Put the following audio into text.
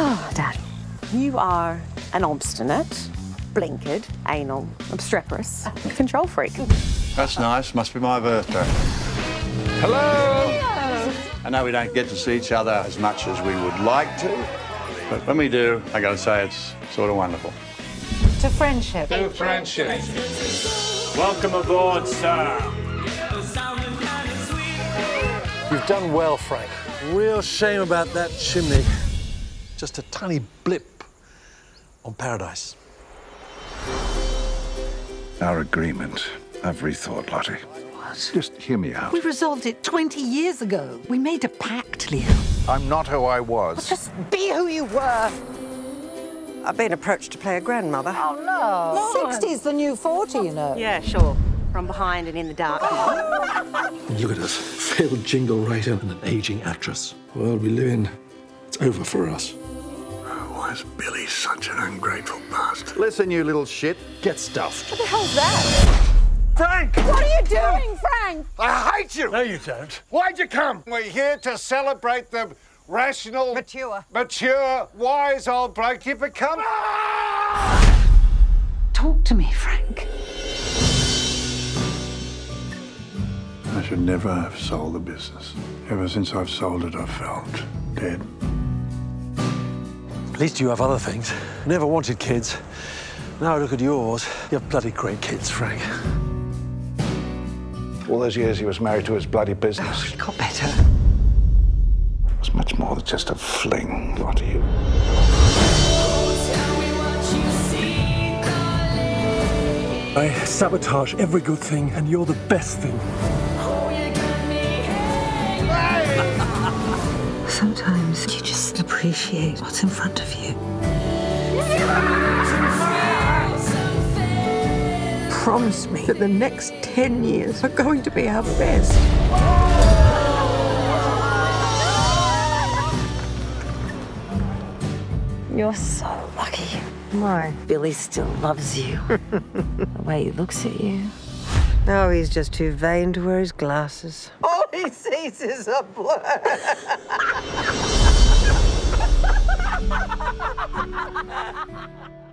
Oh, Dad, you are an obstinate, blinkered, anal, obstreperous control freak. That's nice. Must be my birthday. Hello. I know we don't get to see each other as much as we would like to, but when we do, I got to say it's sort of wonderful. To friendship. To friendship. Welcome aboard, sir. You've done well, Frank. Real shame about that chimney. Just a tiny blip on paradise. Our agreement. I've rethought, Lottie. What? Just hear me out. We resolved it 20 years ago. We made a pact, Leo. I'm not who I was. Just be who you were. I've been approached to play a grandmother. Oh, no. 60's the new 40, you know. Yeah, sure. From behind and in the dark. Look at us. Failed jingle writer and an aging actress. The world we live in, it's over for us. Why is Billy such an ungrateful bastard? Listen, you little shit. Get stuffed. What the hell's that? Frank! What are you doing, Frank? I hate you! No, you don't. Why'd you come? We're here to celebrate the rational, Mature. mature, wise old bloke you've become. Ah! Talk to me, Frank. I should never have sold the business. Ever since I've sold it, I've felt dead. At least you have other things. Never wanted kids. Now I look at yours. You have bloody great kids, Frank. All those years he was married to his bloody business. Oh, got better. It was much more than just a fling, What are you? I sabotage every good thing, and you're the best thing. Sometimes you just appreciate what's in front of you. Promise me that the next 10 years are going to be our best. You're so lucky. Why? Billy still loves you. the way he looks at you. No, he's just too vain to wear his glasses. All he sees is a blur. Ha ha ha ha!